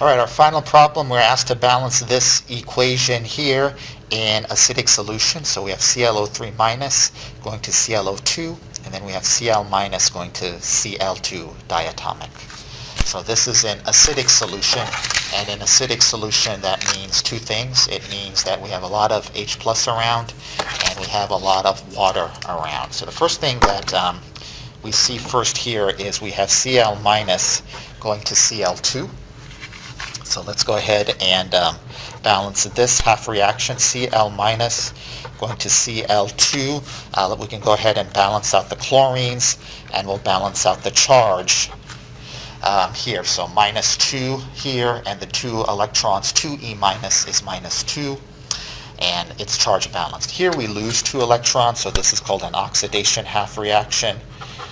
All right, our final problem, we're asked to balance this equation here in acidic solution. So we have ClO3 minus going to ClO2, and then we have Cl minus going to Cl2 diatomic. So this is an acidic solution, and in acidic solution that means two things. It means that we have a lot of H plus around, and we have a lot of water around. So the first thing that um, we see first here is we have Cl minus going to Cl2. So let's go ahead and um, balance this half reaction, Cl minus going to Cl2. Uh, we can go ahead and balance out the chlorines and we'll balance out the charge um, here. So minus 2 here and the 2 electrons, 2e minus is minus 2 and it's charge balanced. Here we lose 2 electrons so this is called an oxidation half reaction.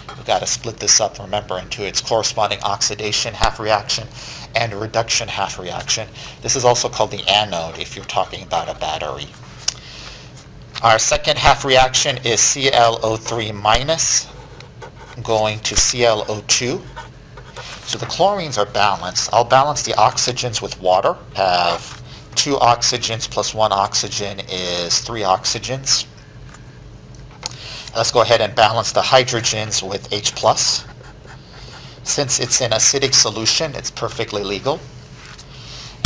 We've got to split this up, remember, into its corresponding oxidation half reaction and reduction half reaction. This is also called the anode if you're talking about a battery. Our second half reaction is ClO3 minus going to ClO2. So the chlorines are balanced. I'll balance the oxygens with water. Have two oxygens plus one oxygen is three oxygens. Let's go ahead and balance the hydrogens with H+. Plus. Since it's an acidic solution, it's perfectly legal.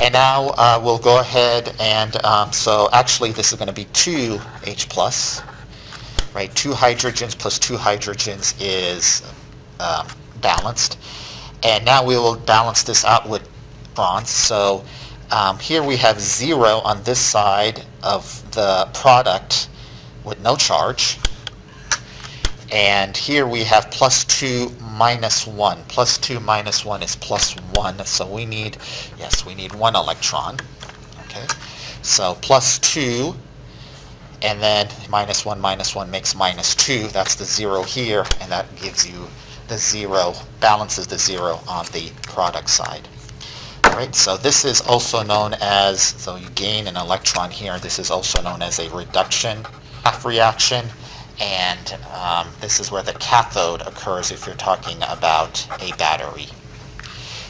And now uh, we'll go ahead and, um, so actually this is going to be 2 H+, plus, right? 2 hydrogens plus 2 hydrogens is um, balanced. And now we will balance this out with bronze. So um, here we have 0 on this side of the product with no charge. And here we have plus 2 minus 1. Plus 2 minus 1 is plus 1. So we need, yes, we need 1 electron. Okay. So plus 2 and then minus 1 minus 1 makes minus 2. That's the 0 here and that gives you the 0, balances the 0 on the product side. Alright, so this is also known as, so you gain an electron here, this is also known as a reduction half reaction and um, this is where the cathode occurs if you're talking about a battery.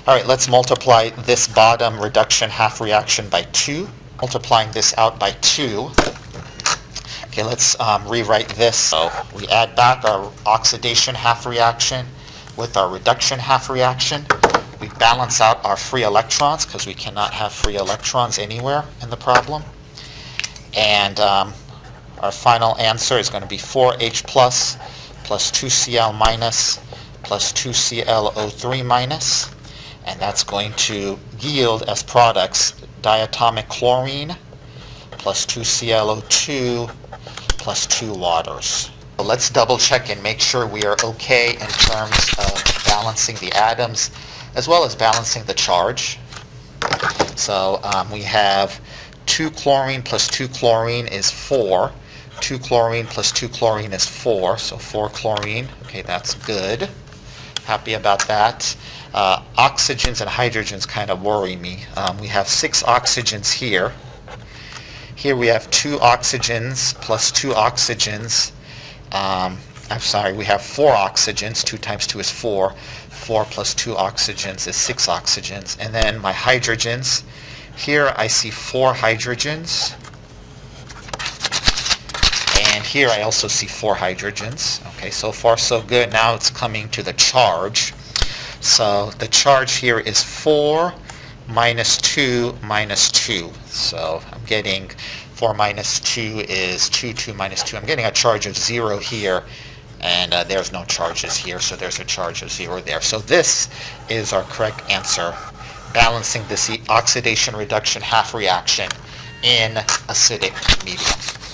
All right, let's multiply this bottom reduction half reaction by 2. Multiplying this out by 2. Okay, let's um, rewrite this. So we add back our oxidation half reaction with our reduction half reaction. We balance out our free electrons because we cannot have free electrons anywhere in the problem. And um, our final answer is going to be 4H plus plus 2Cl minus plus 2ClO3 minus. and that's going to yield as products diatomic chlorine plus 2ClO2 plus 2 waters. So let's double check and make sure we are okay in terms of balancing the atoms as well as balancing the charge. So um, we have 2 chlorine plus 2 chlorine is 4. 2 chlorine plus 2 chlorine is 4, so 4 chlorine. Okay, that's good. Happy about that. Uh, oxygens and hydrogens kind of worry me. Um, we have 6 oxygens here. Here we have 2 oxygens plus 2 oxygens. Um, I'm sorry, we have 4 oxygens. 2 times 2 is 4. 4 plus 2 oxygens is 6 oxygens. And then my hydrogens. Here I see 4 hydrogens And here I also see four hydrogens. Okay, so far so good. Now it's coming to the charge. So the charge here is 4 minus 2 minus 2. So I'm getting 4 minus 2 is 2, 2 minus 2. I'm getting a charge of 0 here and uh, there's no charges here so there's a charge of 0 there. So this is our correct answer balancing this oxidation reduction half reaction in acidic medium.